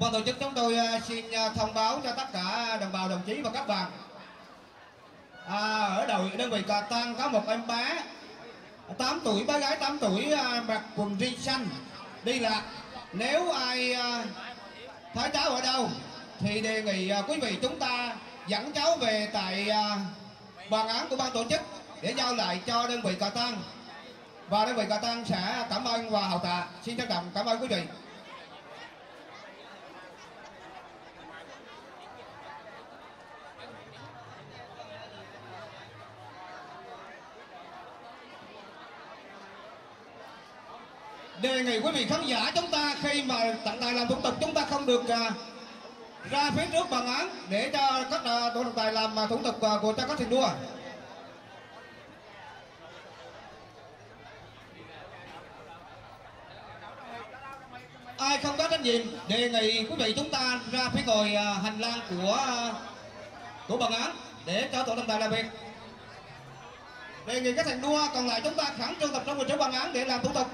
ban tổ chức chúng tôi à, xin à, thông báo cho tất cả đồng bào đồng chí và các bạn. À, ở đội đơn vị cà tăng có một em bé 8 tuổi bé gái 8 tuổi à, mặc quần jean xanh. Đi lạc nếu ai thấy cháu ở đâu thì đề nghị quý vị chúng ta dẫn cháu về tại bàn án của ban tổ chức để giao lại cho đơn vị cà tăng. Và đơn vị cà tăng sẽ cảm ơn và hậu tạ. Xin trân trọng cảm ơn quý vị. Đề nghị quý vị khán giả chúng ta khi mà tận tài làm thủ tục chúng ta không được à, ra phía trước bàn án để cho các à, tổ trọng tài làm à, thủ tục à, của cho các thuyền đua ai không có trách nhiệm đề nghị quý vị chúng ta ra phía ngồi à, hành lang của à, của bàn án để cho tổ trọng tài làm việc. Đề nghị các thành đua còn lại chúng ta khẩn trương tập trung vào chỗ bàn án để làm thủ tục.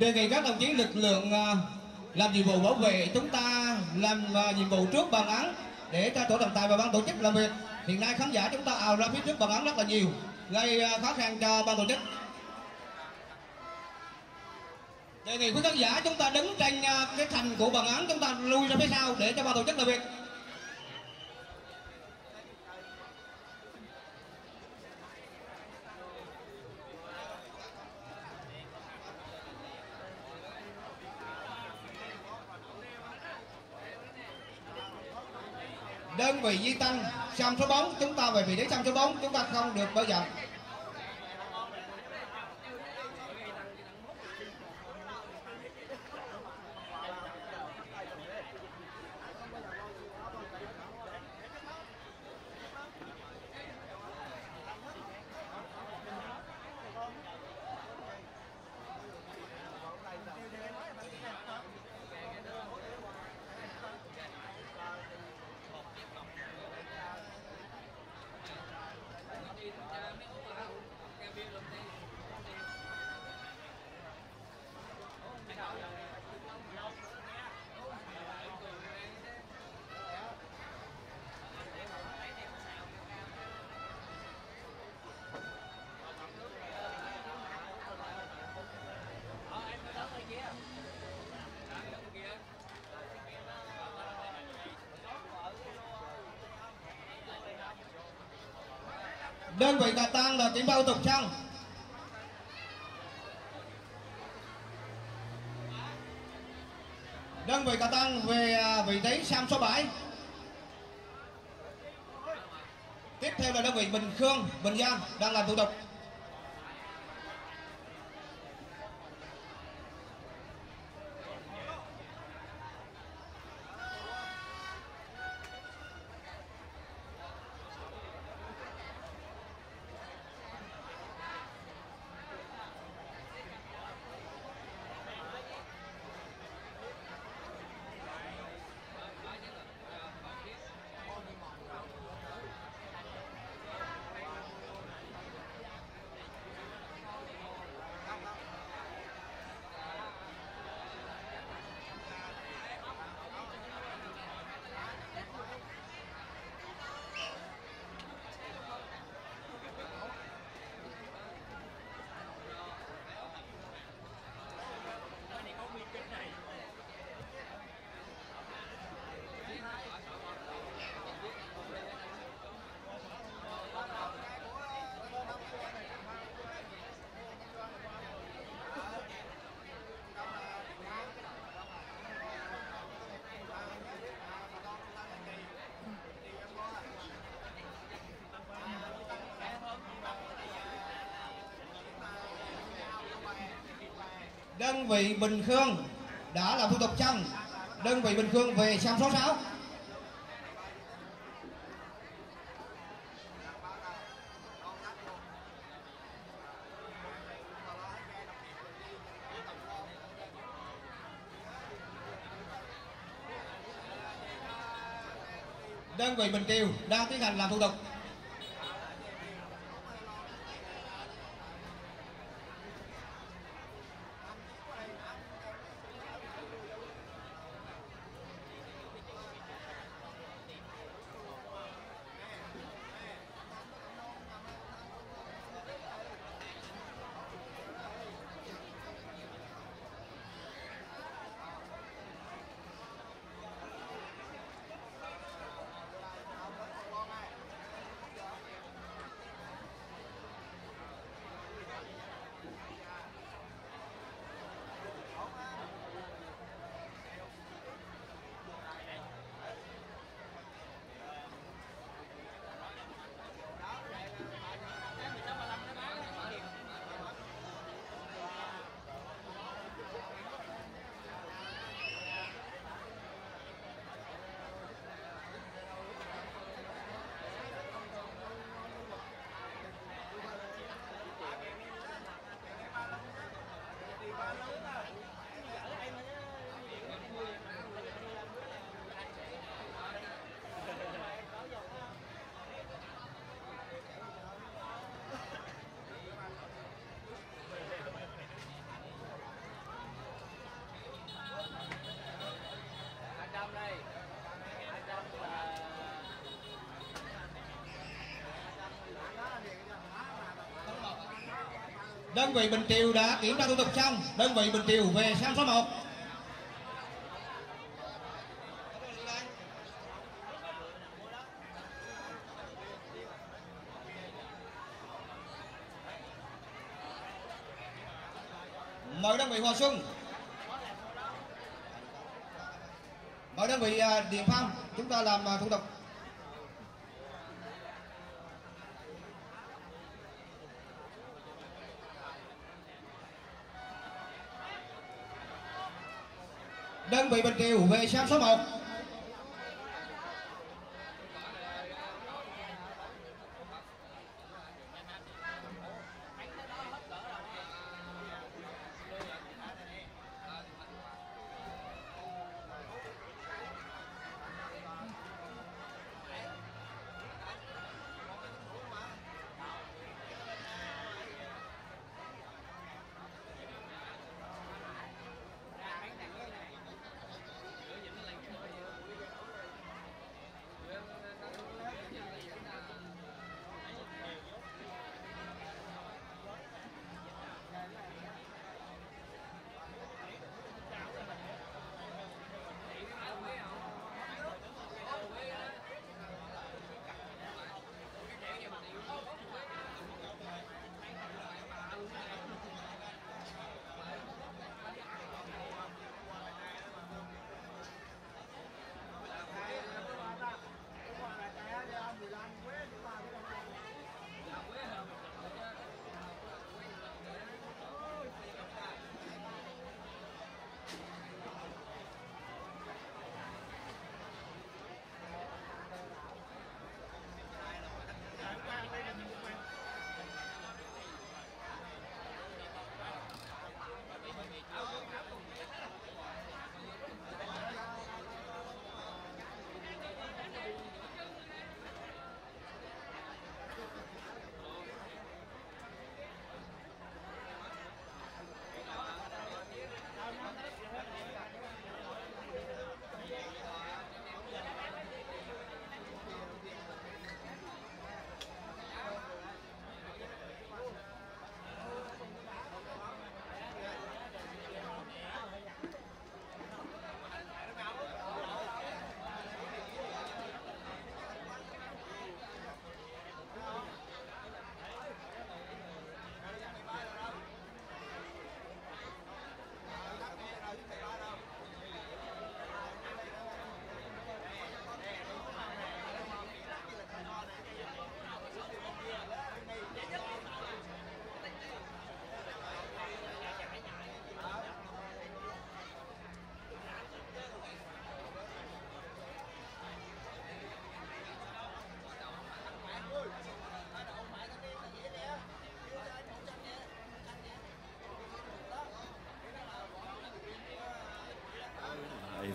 Đề nghị các đồng chí lực lượng ờ, làm nhiệm vụ bảo vệ chúng ta, làm ờ, nhiệm vụ trước bàn án để cho tổ trọng tài và ban tổ chức làm việc. Hiện nay khán giả chúng ta ào ra phía trước bàn án rất là nhiều, gây ờ, khó khăn cho ban tổ chức. Đề nghị quý khán giả chúng ta đứng trên cái thành của bàn án chúng ta lui ra phía sau để cho ban tổ chức làm việc. Vị di Tăng xem số bóng chúng ta bởi vì đến xem số bóng chúng ta không được bao giờ. Đơn vị cà tăng là kiểm bao tục trăng đơn vị cà tăng về à, vị trí sam số 7 tiếp theo là đơn vị bình khương, bình giang đang làm thủ tục. Đơn vị Bình Khương đã làm thủ tục xong. Đơn vị Bình Khương về sang số 6 đơn vị Bình Triều đang tiến hành làm thủ tục. Đơn vị Bình Triều đã kiểm tra thủ tục xong. Đơn vị Bình Triều về sang số 1 mời đơn vị Hòa Xuân. Mời đơn vị à, Điện Phong. Chúng ta làm à, thủ tục. đơn vị bên kia UV 661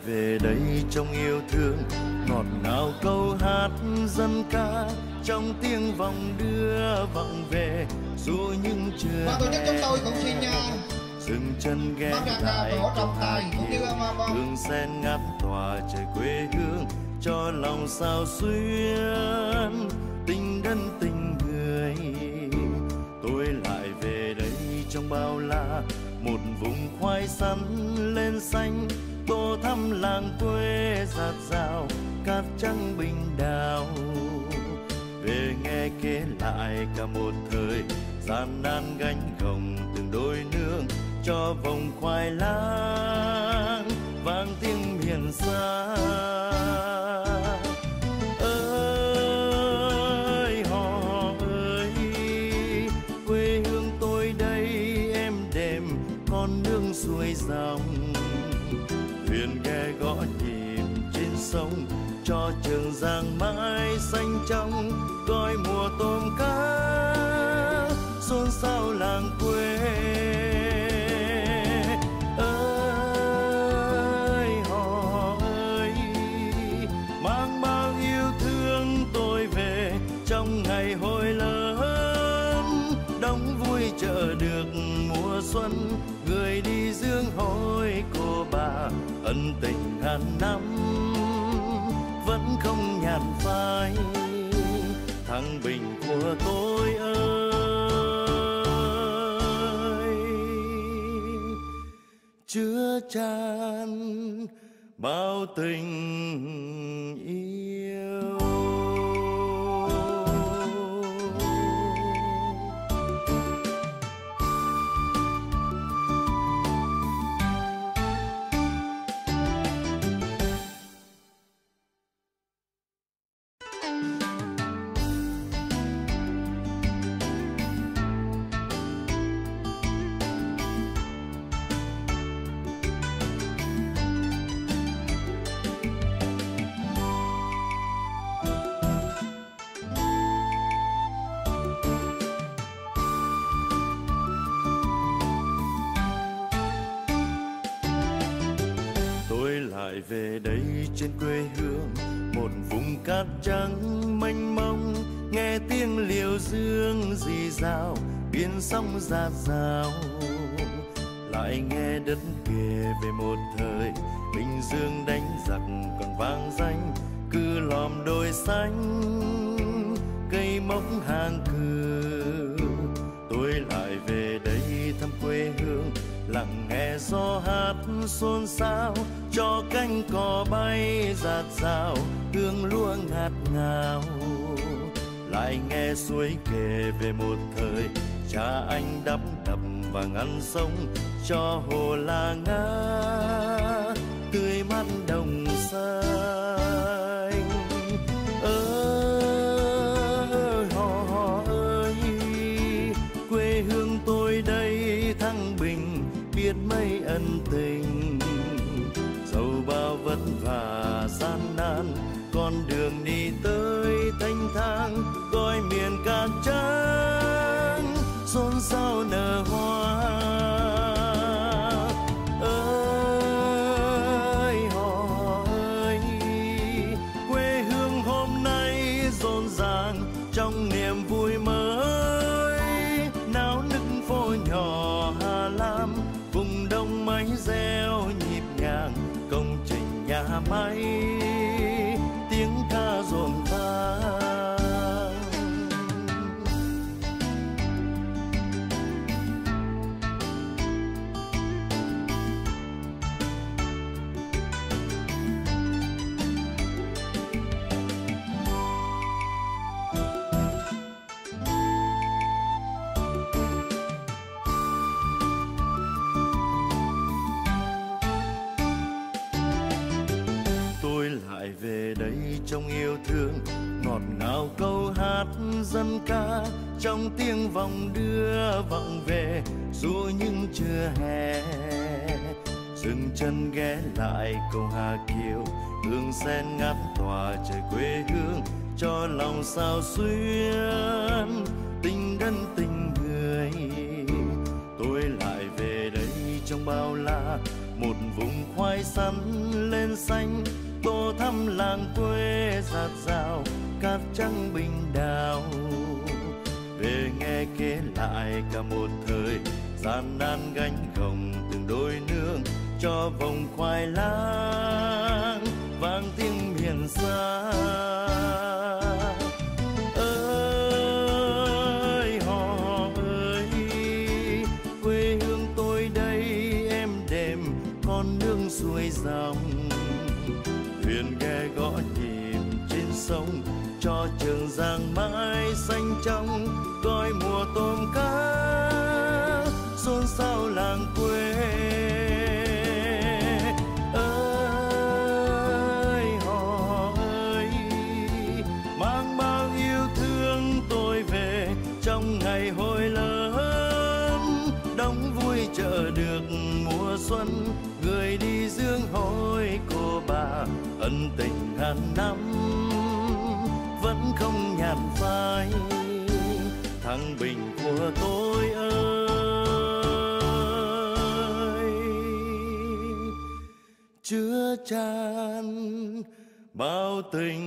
về đây trong yêu thương ngọt ngào câu hát dân ca. Trong tiếng vòng đưa vọng về dù những chưa ban tổ chức chúng tôi cũng xin à, dừng chân ghé lại trong hai hiệu hương sen ngát tòa trời quê hương cho lòng sao xuyên. Bao la. Một vùng khoai sắn lên xanh, tô thăm làng quê giạt rào, cát trắng bình đào. Về nghe kể lại cả một thời gian nan gánh gồng, từng đôi nương cho vòng khoai lang tôm cá, xôn xao làng quê. Ơi, họ ơi, mang bao yêu thương tôi về trong ngày hồi lớn. Đóng vui chờ được mùa xuân người đi dương hối cô bà ân tình ngàn năm. Vẫn không nhạt phai, thăng bình của tôi ơi chứa chan bao tình ra sao? Lại nghe đất kể về một thời, bình dương đánh giặc còn vang danh, cứ lòm đồi xanh, cây mốc hàng cừ. Tôi lại về đây thăm quê hương, lặng nghe gió hát xôn xao, cho cánh cò bay giạt rào hương lúa ngạt ngào. Lại nghe suối kể về cha anh đắp đập và ngăn sông cho hồ là ngang trong tiếng vòng đưa vọng về, dù những chưa hè. Dừng chân ghé lại cầu hà kiều hương sen ngát tòa trời quê hương, cho lòng sao xuyên tình đất tình người. Tôi lại về đây trong bao la, một vùng khoai sắn lên xanh, tô thăm làng quê giạt rào, cát trắng bình đào kể lại cả một thời gian nan gánh gồng từng đôi nương cho vòng khoai lang. ngàn năm vẫn không nhạt phai. Thăng bình của tôi ơi, chứa chan bao tình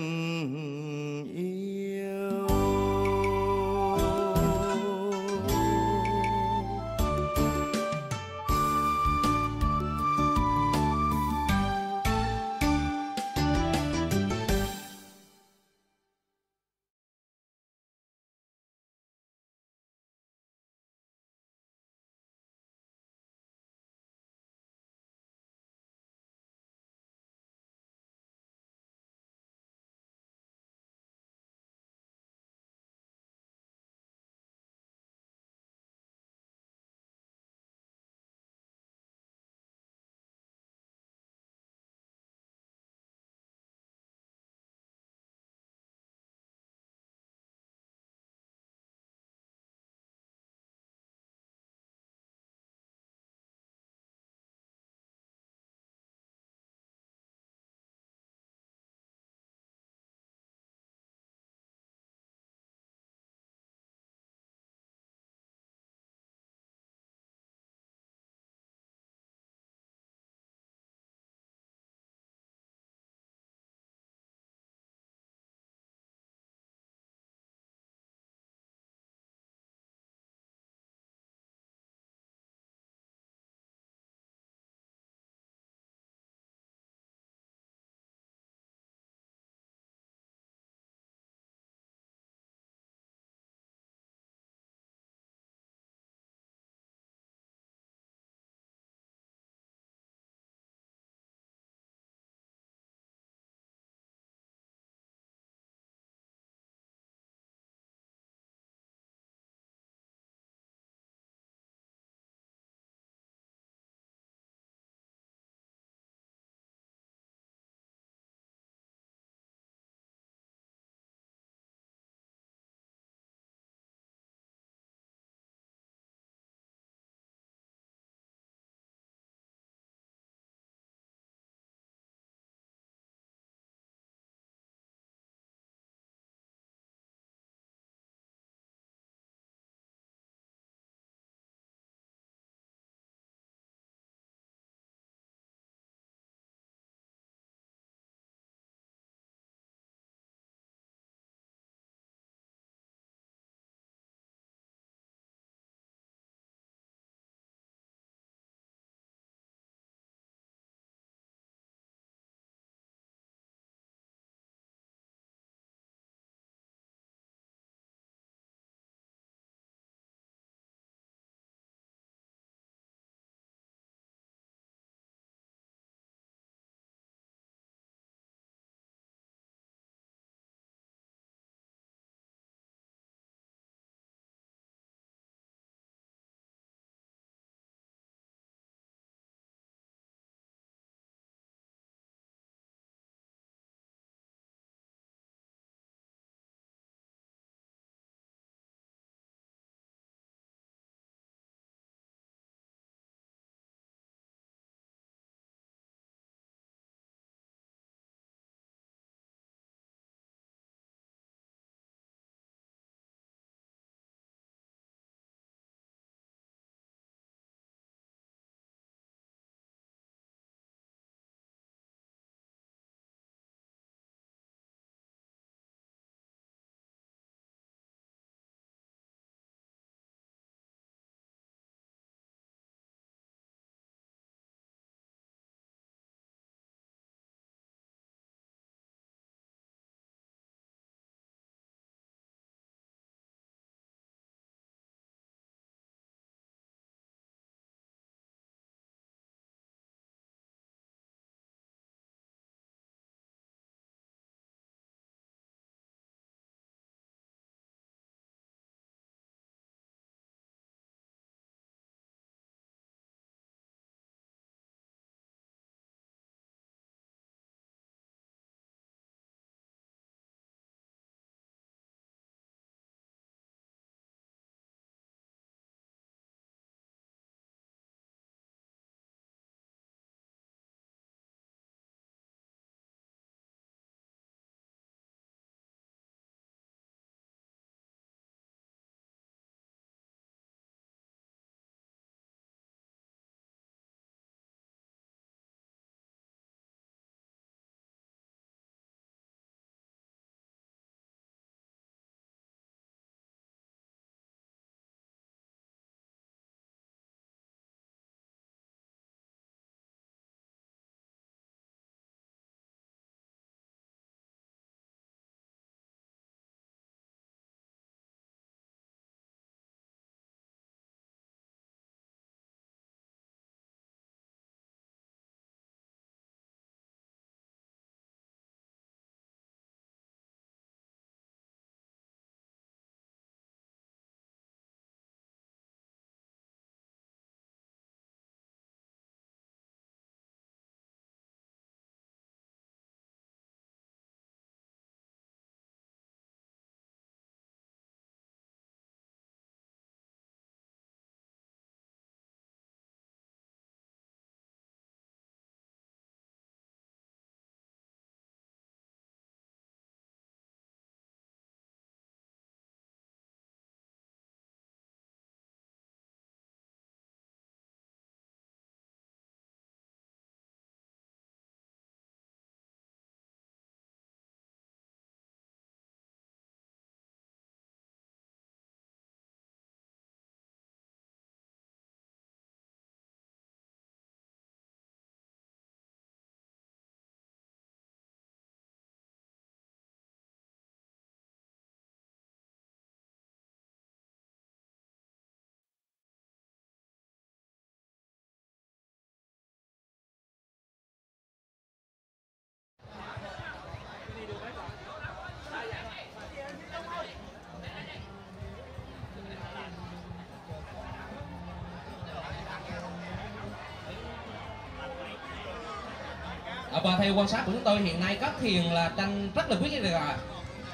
theo quan sát của chúng tôi, hiện nay các thuyền là tranh rất là quyết liệt rồi.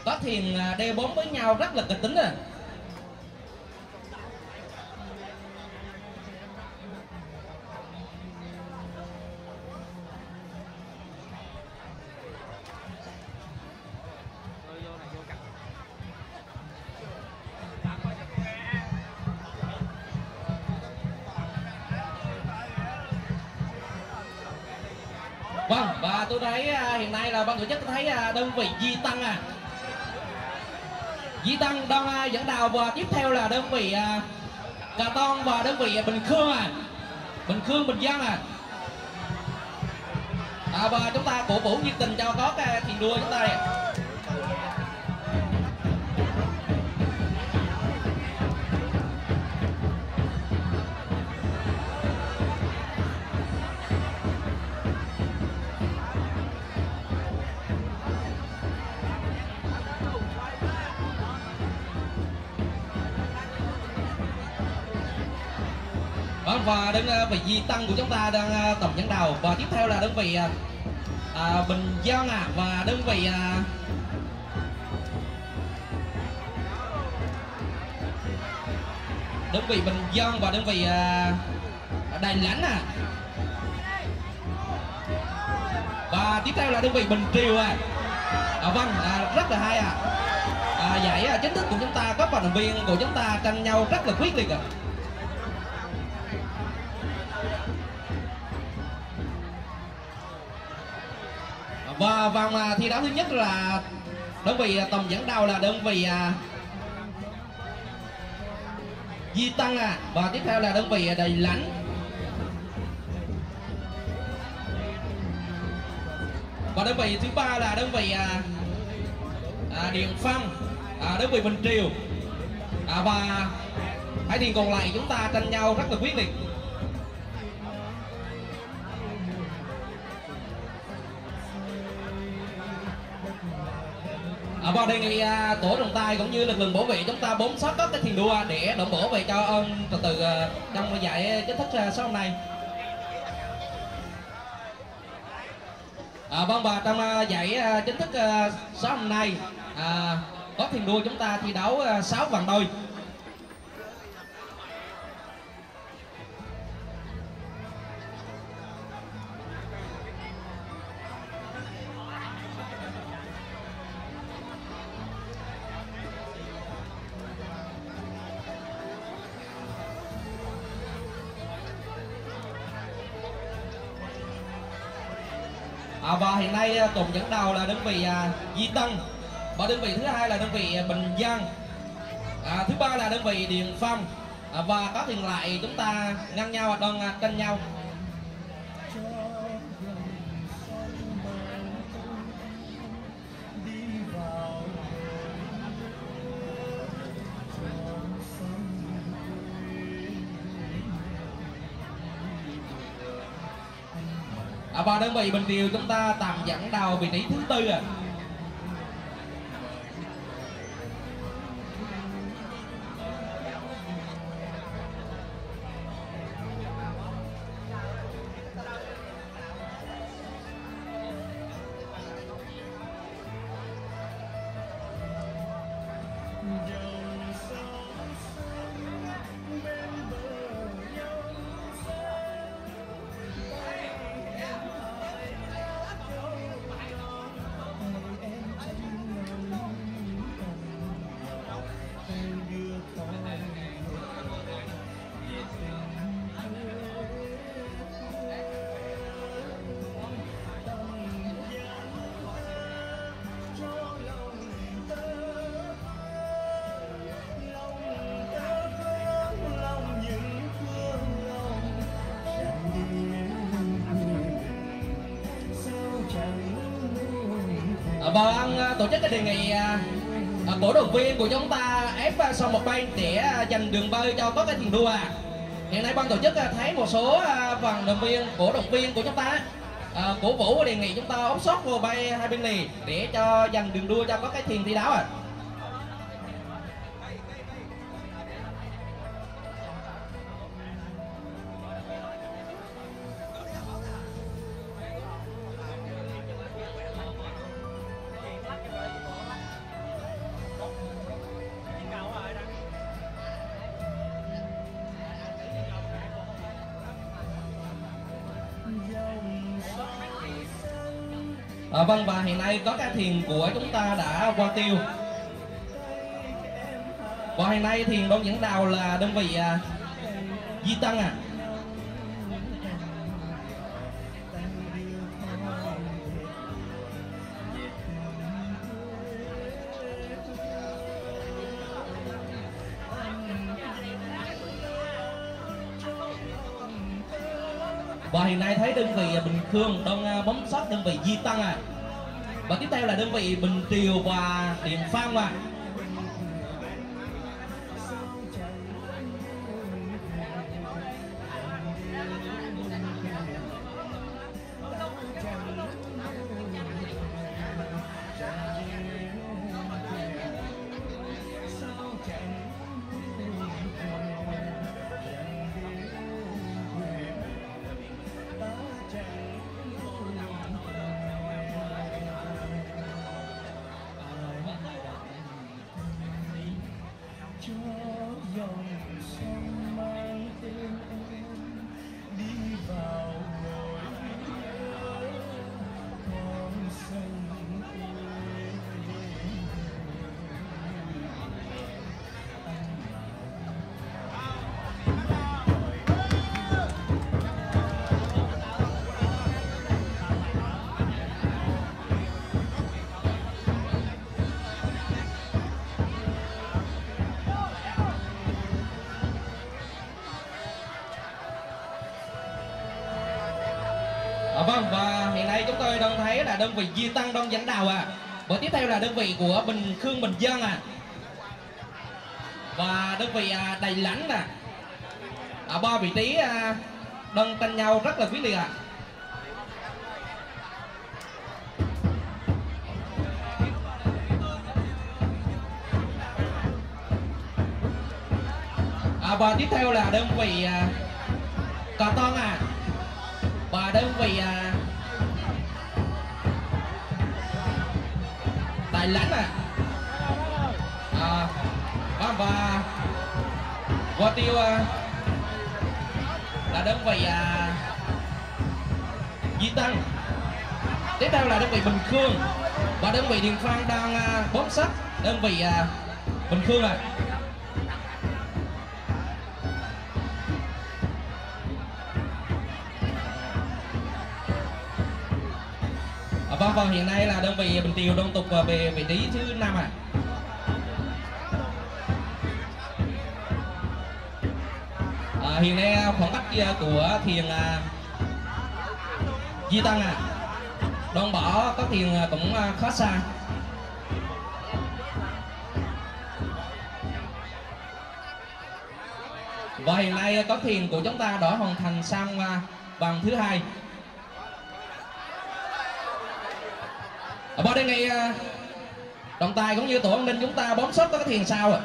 Các thuyền à, đeo bóng với nhau rất là kịch tính rồi. Vị Di Tăng à. Di Tăng đang dẫn đầu và tiếp theo là đơn vị à, Cà Ton và đơn vị Bình Khương à. Bình Khương Bình giang à. À, và chúng ta cổ vũ nhiệt tình cho có cái à, thi đua chúng ta này. Và đơn à, vị Di Tăng của chúng ta đang à, tổng dẫn đầu và tiếp theo là đơn vị à, à, Bình Dân à và đơn vị à, đơn vị Bình Dân và đơn vị à, Đài Lãnh à và tiếp theo là đơn vị Bình Triều à, à vâng à, rất là hay à, à giải à, chính thức của chúng ta các vận động viên của chúng ta tranh nhau rất là quyết liệt à. Và vòng thi đấu thứ nhất là đơn vị tổng dẫn đầu là đơn vị à, Di Tăng à. Và tiếp theo là đơn vị à, Đầy Lãnh và đơn vị thứ ba là đơn vị à, à, Điện Phong à, đơn vị Bình Triều. À, và hai tiền còn lại chúng ta tranh nhau rất là quyết liệt. À, và đề nghị à, tổ trọng tài cũng như lực lượng bảo vệ chúng ta bốn sát các cái thiền đua để động bổ về cho ông từ từ à, trong giải chính thức à, sau hôm nay. À, ờ, vâng và trong à, giải à, chính thức à, sáng hôm nay à, có thiền đua chúng ta thi đấu à, 6 vòng đôi. À, và hiện nay à, cùng dẫn đầu là đơn vị à, Di Tân. Và đơn vị thứ hai là đơn vị à, Bình Dân à, thứ ba là đơn vị Điền Phong. À, và có hiện lại chúng ta ngăn nhau đang à, tranh à, nhau. Và đơn vị Bình Điều chúng ta tạm dẫn đầu vị trí thứ tư ạ. À, viên của chúng ta ép à, một bên để à, dành đường bơi cho có cái thuyền đua à. hiện nay ban tổ chức à, thấy một số à, vận động viên cổ động viên của chúng ta à, cổ vũ đề nghị chúng ta ốp sót vô bay hai bên lì để cho dành đường đua cho có cái thuyền thi đấu à À, vâng và hiện nay có ca thiền của chúng ta đã qua tiêu. Và hiện nay thiền đông dẫn đầu là đơn vị à, Di Tăng à và hiện nay thấy đơn vị Bình Khương đang à, bấm sót đơn vị Di Tăng à và tiếp theo là đơn vị Bình Triều và Điện Phan à À, vâng và hiện nay chúng tôi đang thấy là đơn vị Di Tăng đông dẫn đầu à và tiếp theo là đơn vị của Bình Khương Bình Dân à và đơn vị à, Đầy Lãnh à ở ba vị trí à, đơn tranh nhau rất là quyết liệt à À, và tiếp theo là đơn vị à, Cà Ton à đơn vị à, Tài Lãnh à, à và, Qua Tiêu à, là đơn vị à, Di Tăng tiếp theo là đơn vị Bình Khương. Và đơn vị Điền Phan đang à, bóp sắt đơn vị à, Bình Khương à À, vâng hiện nay là đơn vị Bình Tiều đang tục ờ, về vị trí thứ năm à à, hiện nay ờ, khoảng cách của thiền à, Di Tăng à đang bỏ có thiền cũng khá xa. Và hiện nay có thiền của chúng ta đã hoàn thành xong vòng thứ hai. Tới ngay à, trọng tài cũng như tổ an ninh chúng ta bấm sót có cái thiền sao à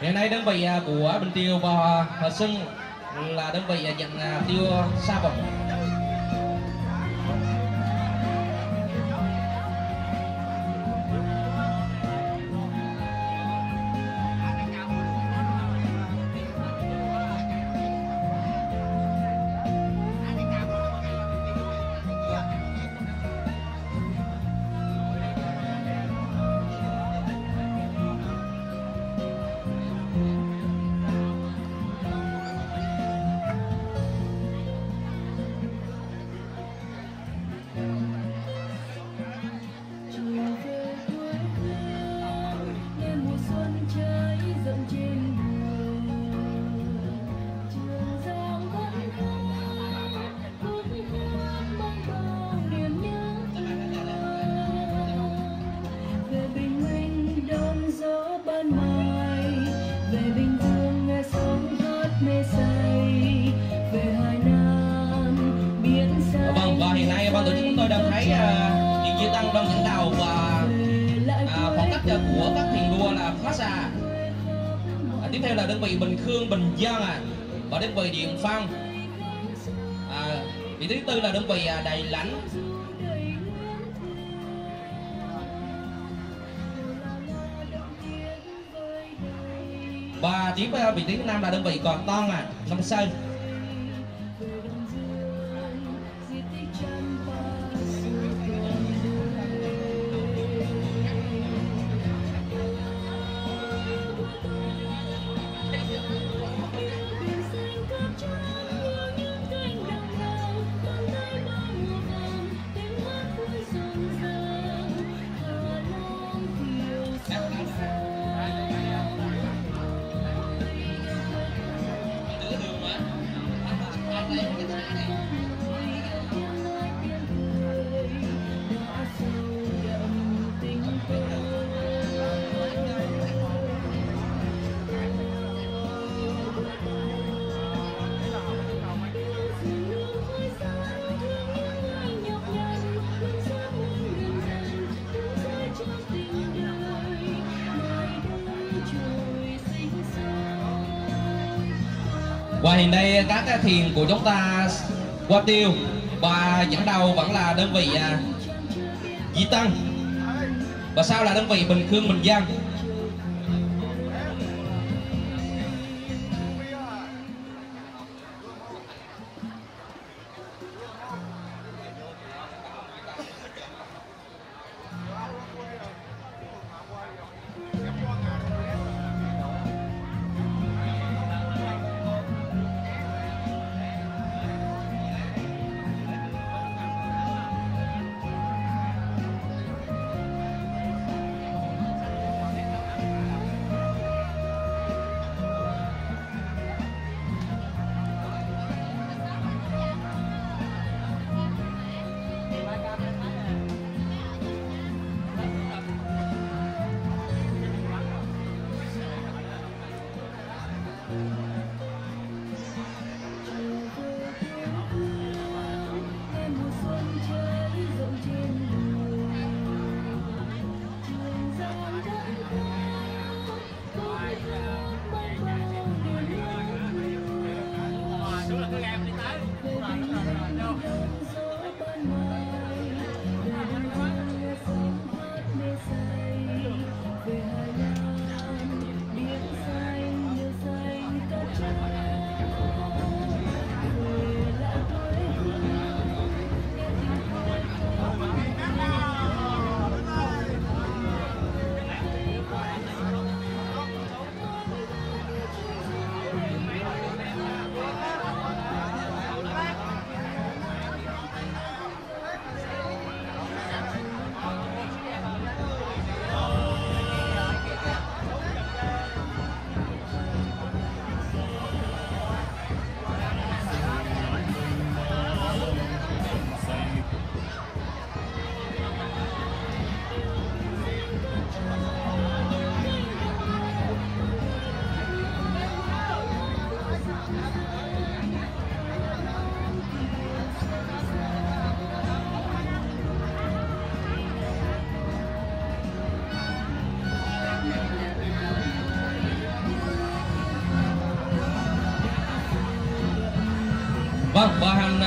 hiện nay đơn vị à, của bình tiêu và hòa xuân là đơn vị à, nhận tiêu sa vòng. Vị Bình Khương Bình Dân à. Và đơn vị Điện Phan à, vị thứ tư là đơn vị à, Đài đầy lãnh. Và tiếp vị trí thứ năm là đơn vị còn ton à Long sơn. Và hiện nay à, các à, thiền thuyền của chúng ta qua tiêu và dẫn đầu vẫn là đơn vị à, Di Tăng. Và sau là đơn vị Bình Khương Bình Giang. Và hành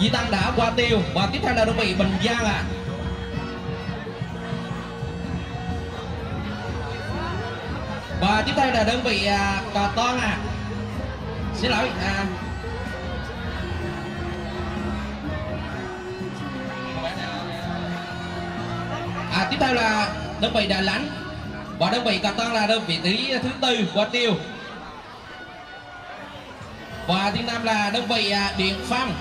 Di Tăng đã qua tiêu và tiếp theo là đơn vị Bình Giang ạ. À. Và tiếp theo là đơn vị à, Cò Toan à. Xin lỗi à. À tiếp theo là đơn vị Đà Lãnh và đơn vị Cò Toan là đơn vị thứ thứ tư qua tiêu và thứ năm là đơn vị à, Điện Phong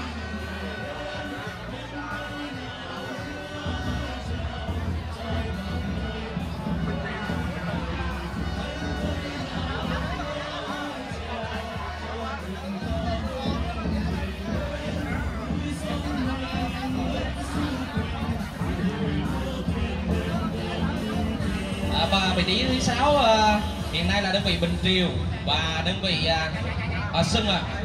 à, và vị trí thứ sáu à, hiện nay là đơn vị Bình Triều và đơn vị à, à, Sưng ạ.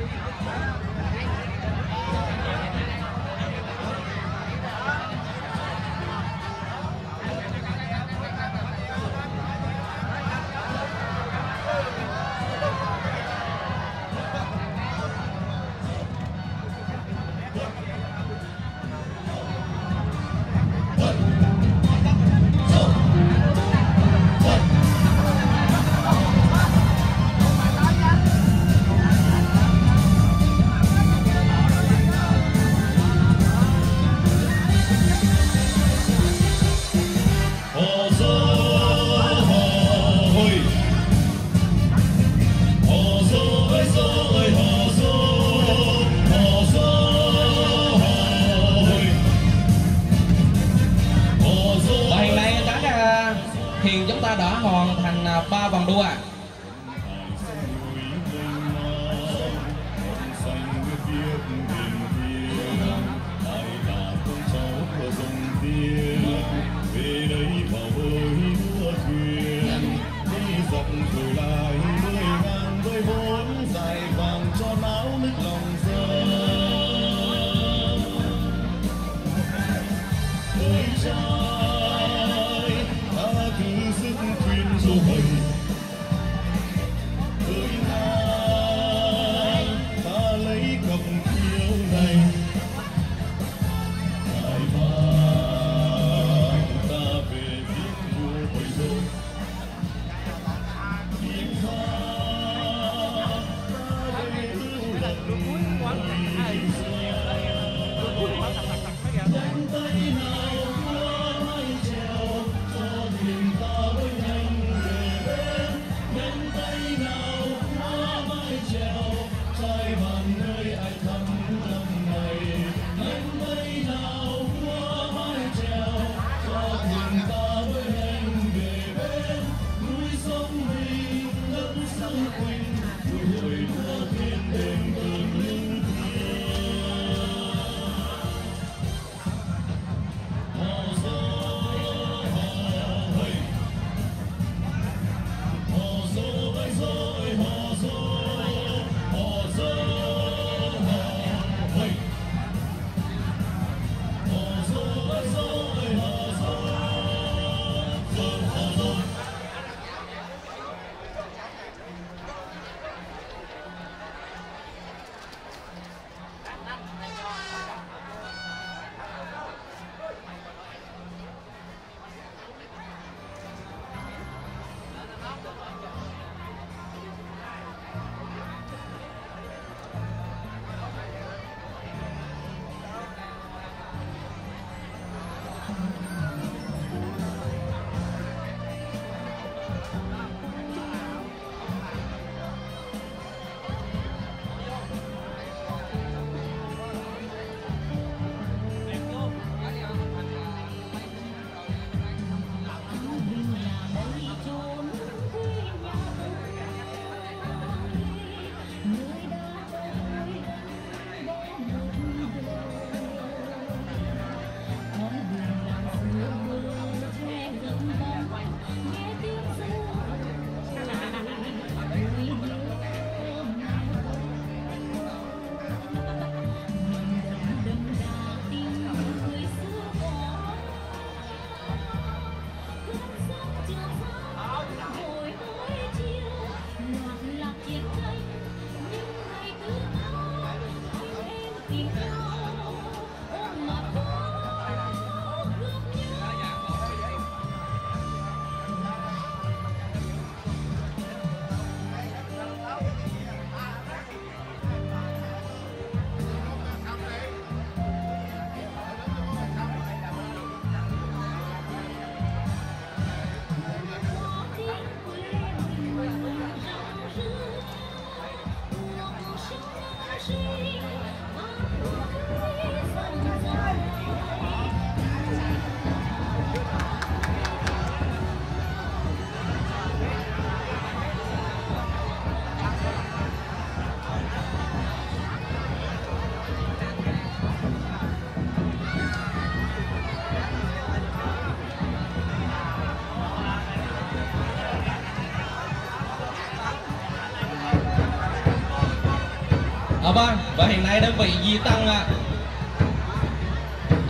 Vâng, và hiện nay đơn vị Di Tăng à,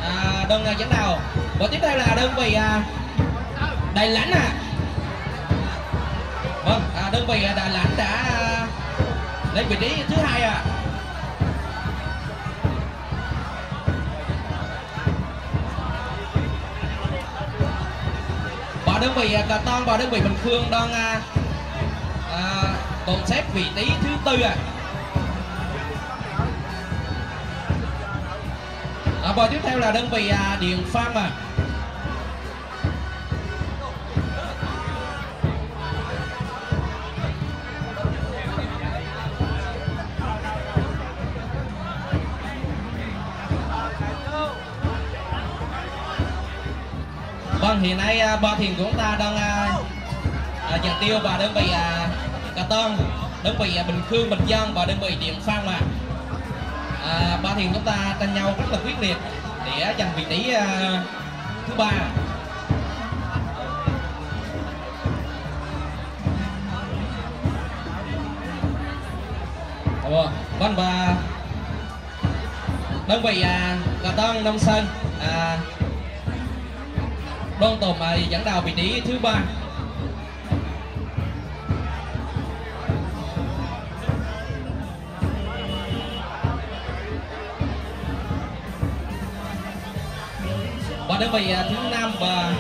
à, đơn à, dẫn đầu và tiếp theo là đơn vị à, Đài Lãnh à. Vâng, à, đơn vị à, Đài Lãnh đã à, lên vị trí thứ hai à. Và đơn vị à, Cà Ton và đơn vị Bình Khương đang à, à, tổng xếp vị trí thứ tư à. À, tiếp theo là đơn vị à, Điện Phan à. Vâng, hiện nay à, ba thuyền của chúng ta đang à, à, Giàng Tiêu và đơn vị à, Cà Tân đơn vị à, Bình Khương Bình Dân và đơn vị Điện Phan mà À, ba thuyền chúng ta tranh nhau rất là quyết liệt. Để giành vị trí à, thứ ba. Ủa, vâng và đơn vị à, Cà Tân Đông Sơn à, Đoan Tùng à, dẫn đầu vị trí thứ ba. Đơn vị à, thứ năm và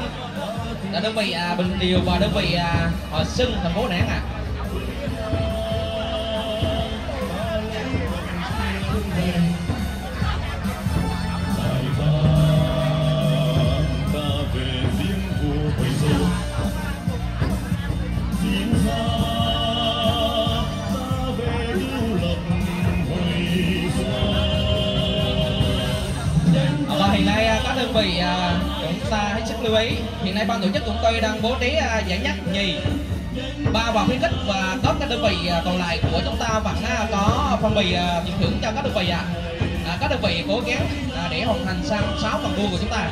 đơn vị à, Bình Điều và đơn vị à, Hòa Xuân thành phố Đà Nẵng ạ À. hết hiện nay ban tổ chức chúng tôi đang bố trí à, giải nhất nhì ba và khuyến khích và tốt các đơn vị còn lại của chúng ta vẫn à, có phong bì à, tiền thưởng cho các đơn vị ạ. À, các đơn vị cố gắng để hoàn thành xong 6 phần đua của chúng ta.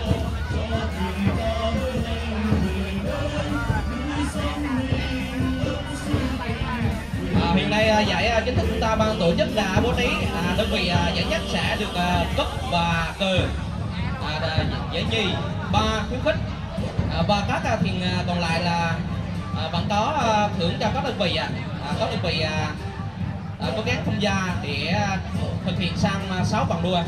À, hiện nay giải chính thức chúng ta ban tổ chức đã bố trí à, đơn vị giải nhất sẽ được cấp và cờ. À, giải nhì ba khuyến khích. Ờ, à, và các à, thuyền còn lại là à, vẫn có à, thưởng cho các đơn vị ạ. À, các đơn vị à, à cố gắng tham gia để à, thực hiện sang 6 vòng đua.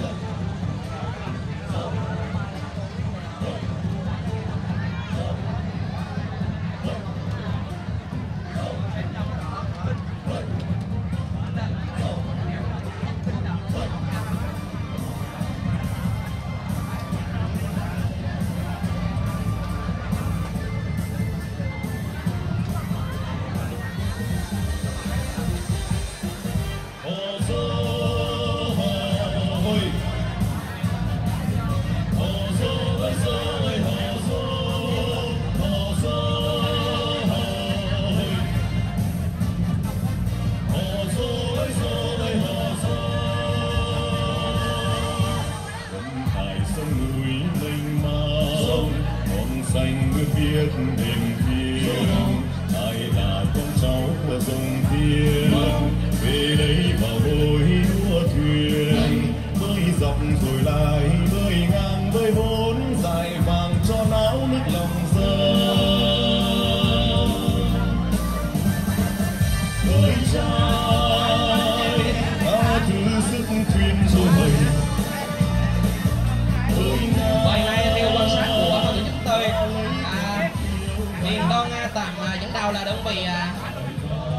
Vị à,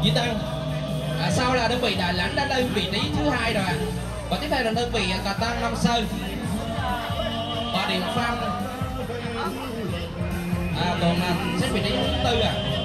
Duy Tân. À, sau là đơn vị Đà Lãnh đã lên vị trí thứ hai rồi và tiếp theo là đơn vị Cà Tăng Long Sơn. Và Điện Phan à, còn là xếp vị trí thứ tư à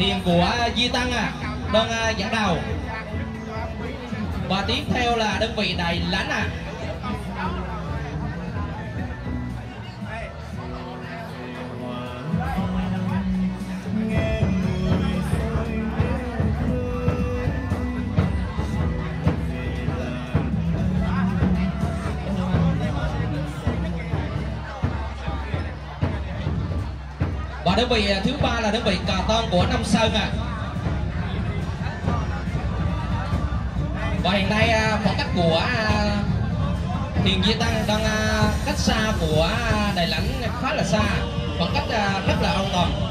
thiền của Di Tăng à. Đơn dẫn đầu và tiếp theo là đơn vị Đài Lãnh à vị à, thứ ba là đơn vị cà tông của Nam Sơn à và hiện nay à, khoảng cách của à, Thiền Di Tăng đang à, cách xa của đại Đài Lãnh khá là xa khoảng cách rất là an toàn.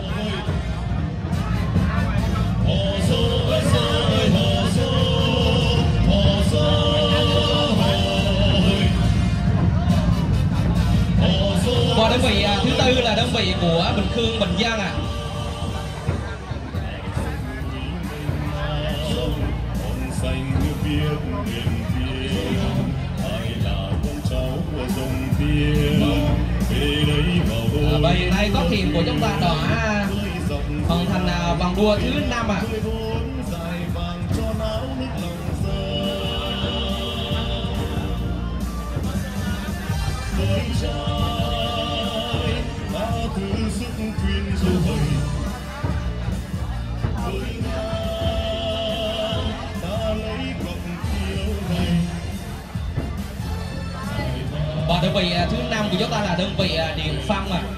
Đơn vị à, thứ tư là đơn vị của Bình Khương Bình Giang à xanh như thiên ai là con cháu của dòng về đây vào À, đôi và hiện nay có thiền của chúng ta đã à, hoàn thành à, vòng đua thứ năm à chúng ta là đơn vị địa Điện Phong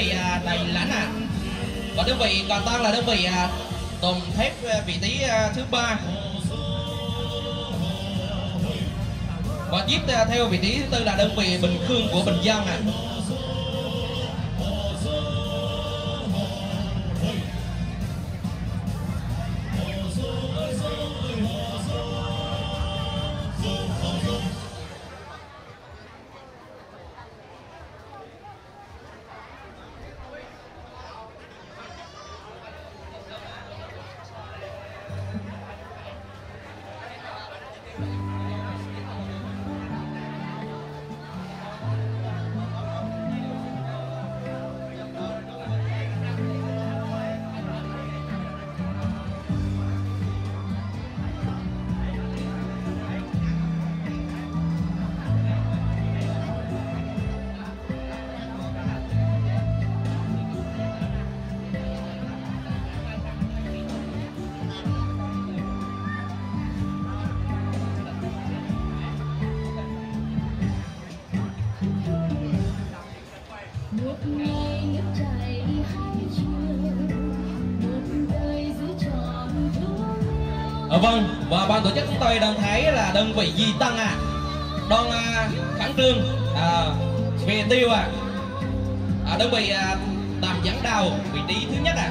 vị à, Đầy Lãnh ạ à. Và đơn vị còn tăng là đơn vị à, Tùng Thép à, vị trí à, thứ ba. Và tiếp theo vị trí thứ tư là đơn vị Bình Khương của Bình Dân à. Đơn vị Di Tăng à. Đoàn à, Khẳng Trương à, về tiêu à. à đơn vị à, tạm dẫn đầu vị trí thứ nhất à.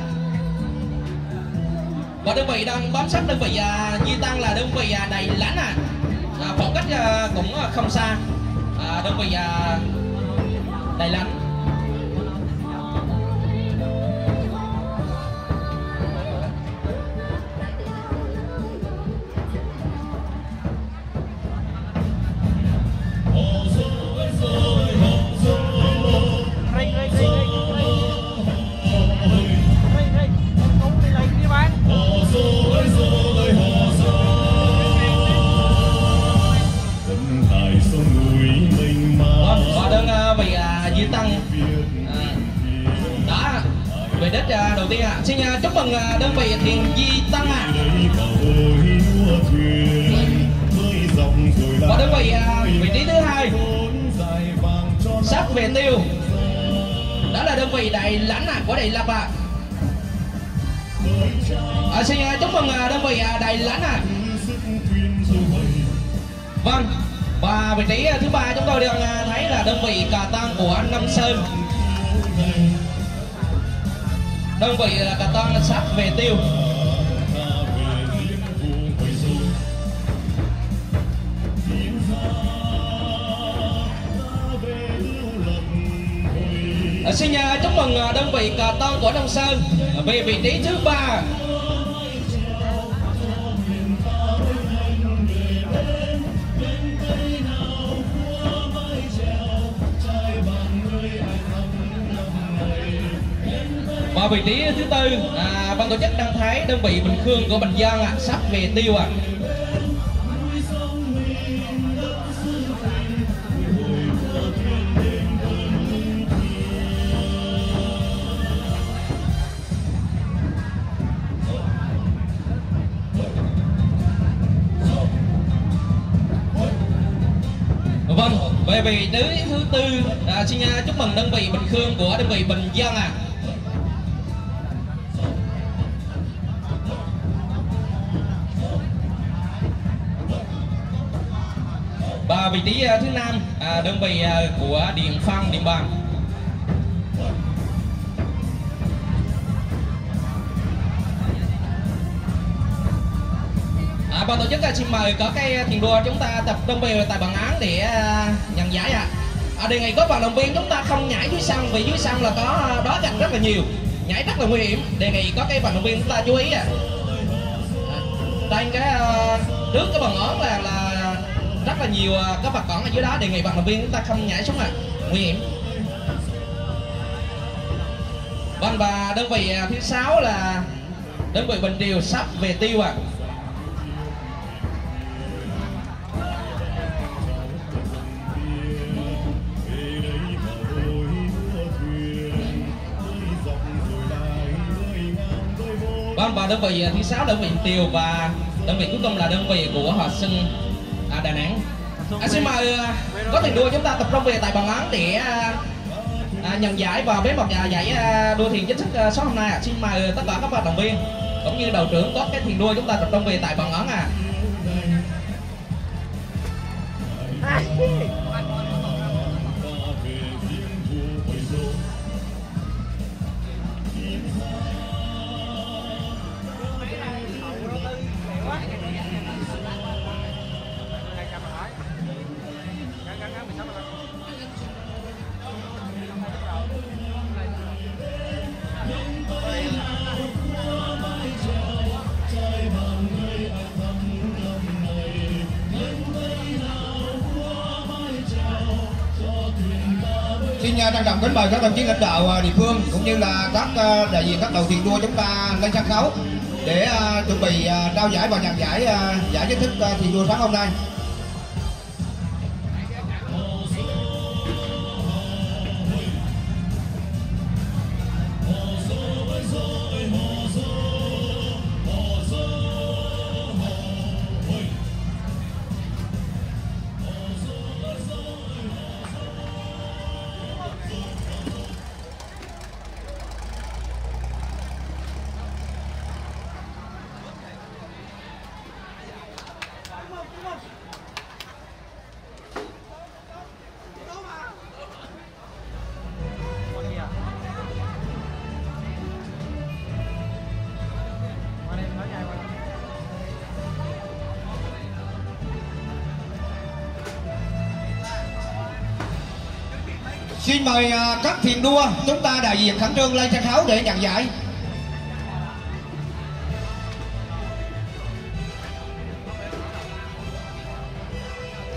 Và đơn vị đang bám sát đơn vị à, Di Tăng là đơn vị à, đầy lãnh à, à khoảng cách à, cũng à, không xa. À, đơn vị à, đầy lãnh vị trí thứ ba và vị trí thứ tư à, ban tổ chức đang thấy đơn vị Bình Khương của Bình Dân à, sắp về tiêu ạ à. Về vị trí thứ tư à, xin à, chúc mừng đơn vị Bình Khương của đơn vị Bình Dân à. Và vị trí à, thứ năm à, đơn vị à, của Điện Phong Điện Bàn. À, ban tổ chức à, xin mời có cái à, thiền đua chúng ta tập trung về tại bản án để à, nhận giải ạ. À. đề nghị có vận động viên chúng ta không nhảy dưới sân vì dưới sân là có đá chặn rất là nhiều, nhảy rất là nguy hiểm. Đề nghị có cái vận động viên chúng ta chú ý ạ. À. Đây cái trước cái bằng án là là rất là nhiều các vật cản ở dưới đó đề nghị vận động viên chúng ta không nhảy xuống ạ, nguy hiểm. Vâng và đơn vị thứ sáu là đơn vị Bình Điều sắp về tiêu ạ. À. đơn vị à, thứ sáu đơn vị Tiều và đơn vị cuối cùng là đơn vị của Hòa Sinh à, Đà Nẵng. À, xin mời à, có thuyền đua chúng ta tập trung về tại bàn án để à, à nhận giải và bế mạc à, giải đua thuyền chính thức à, sáng hôm nay. À. Xin mời tất cả các vận động viên cũng như đầu trưởng có cái thuyền đua chúng ta tập trung về tại bàn án à. Xin mời các đồng chí lãnh đạo à, địa phương cũng như là các à, đại diện các đầu thuyền đua chúng ta lên sân khấu để à, chuẩn bị trao giải và nhận giải giải chính thức thi thuyền đua sáng hôm nay. Xin mời à, các thuyền đua. Chúng ta đại diện khẩn trương lên sân khấu để nhận giải.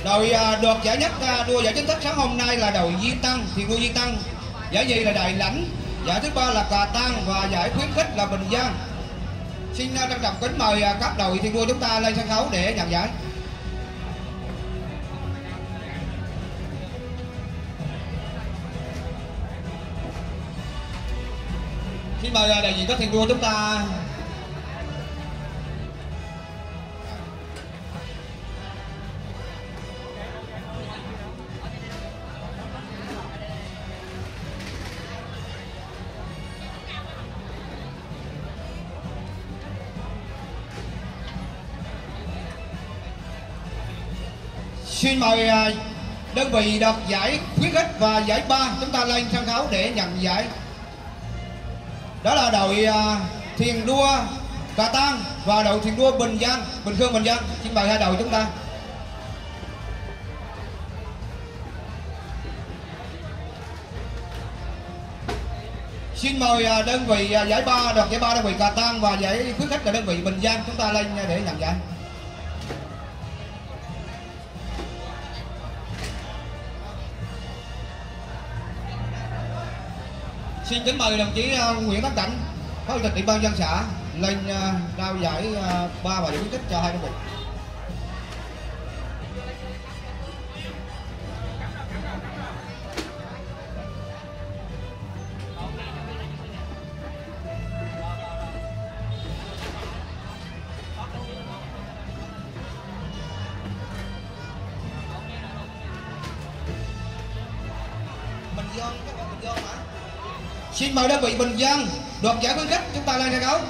Đội à, được giải nhất à, đua giải chính thức sáng hôm nay là đội Di Tăng thuyền đua Di Tăng giải nhì là đại lãnh, giải thứ ba là cà tăng và giải khuyến khích là bình giang. Xin trân trọng kính mời các đội thuyền đua chúng ta lên sân khấu để nhận giải. Xin mời à, đại diện các thành viên chúng ta. Xin mời à, đơn vị đoạt giải khuyến khích và giải ba. Chúng ta lên sân khấu để nhận giải đó là đội à, thuyền đua cà tăng và đội thuyền đua bình giang bình khương bình giang. Xin mời hai đội chúng ta. Xin mời à, đơn vị à, giải ba đoạt giải ba đơn vị cà tăng và giải khuyến khích là đơn vị bình giang. Chúng ta lên à, để nhận giải. Xin kính mời đồng chí à, Nguyễn Tấn Cảnh, phó chủ tịch ủy ban dân xã, lên à, trao giải à, ba và điểm khuyến khích cho hai đơn vị tôi đã đơn vị Bình Giang đoạt giải khuyến khích chúng ta lên sân khấu.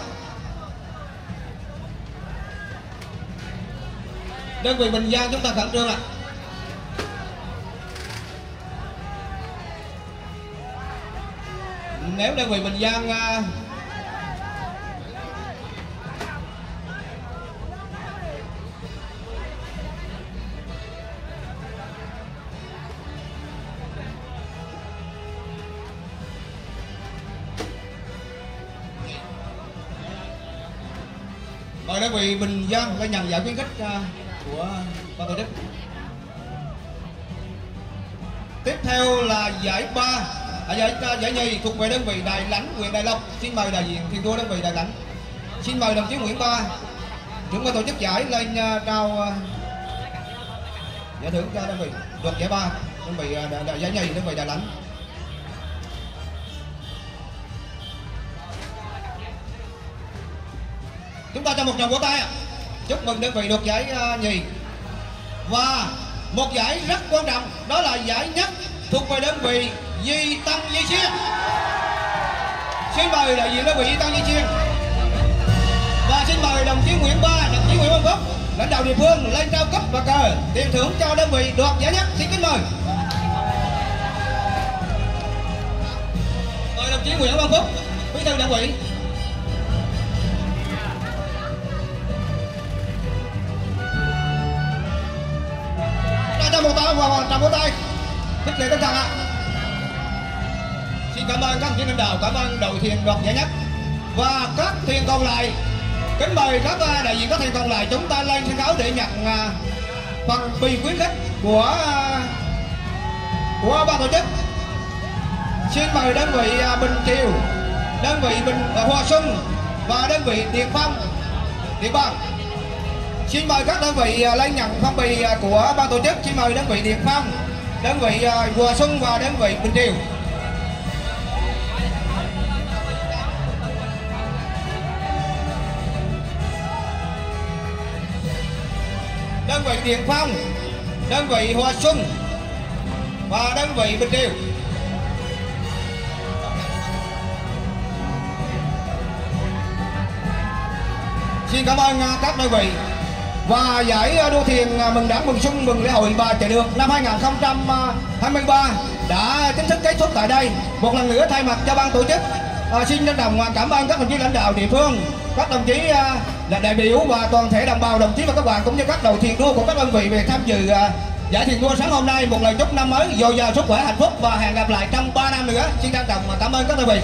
Đơn vị Bình Giang chúng ta khẩn trương ạ. Nếu đơn vị Bình Giang quỳ Bình Giang lên nhận giải khuyến khích à, của ban tổ chức. Tiếp theo là giải ba, à, giải à, giải nhì thuộc về đơn vị Đài Lãnh, huyện đài Lộc. Xin mời đại diện thi đua đơn vị Đài Lãnh. Xin mời đồng chí Nguyễn Ba, trưởng ban tổ chức giải lên à, trao giải thưởng cho đơn vị đoạt giải ba, đơn vị giải nhì đơn vị Đài Lãnh. Chúng ta cho một tràng vỗ tay ạ. chúc mừng đơn vị được giải à, nhì. Và một giải rất quan trọng, đó là giải nhất thuộc về đơn vị Di Tăng Di Xuyên xin mời đại diện đơn vị Di Tăng Di Xuyên và xin mời đồng chí Nguyễn Ba, đồng chí Nguyễn Văn Phúc lãnh đạo địa phương lên trao cấp và cờ tiền thưởng cho đơn vị đoạt giải nhất. Xin kính mời. Mời đồng chí Nguyễn Văn Phúc bí thư đảng ủy. Ra cho một tay và một trong vỗ tay. Khích lệ tinh thần ạ. Xin cảm ơn các vị lãnh đạo, cảm ơn đội thuyền đoạt giải nhất. Và các thuyền còn lại, kính mời các à, đại diện các thuyền còn lại chúng ta lên sân khấu để nhận à, phần bì khuyến khích của à, của ban tổ chức. Xin mời đơn vị Bình Triều, đơn vị Bình Hòa Xuân và đơn vị Tiền Phong Tiền Phong Xin mời các đơn vị à, lên nhận phong bì à, của ban tổ chức. Xin mời đơn vị điện Phong, đơn vị à, Hòa Xuân và đơn vị Bình Triều. Đơn vị điện Phong, đơn vị Hòa Xuân và đơn vị Bình Triều. Xin cảm ơn các đơn vị và giải à, đua thuyền à, mừng đảng mừng xuân mừng lễ hội và chạy đường năm 2023 à, đã chính thức kết thúc tại đây. Một lần nữa thay mặt cho ban tổ chức à, xin trân trọng cảm ơn các đồng chí lãnh đạo địa phương, các đồng chí à, là đại biểu và toàn thể đồng bào đồng chí và các bạn cũng như các đầu thuyền đua của các đơn vị về tham dự à, giải thuyền đua sáng hôm nay. Một lời chúc năm mới dồi dào sức khỏe hạnh phúc và hẹn gặp lại trong 3 năm nữa. Xin trân trọng cảm ơn các đơn vị.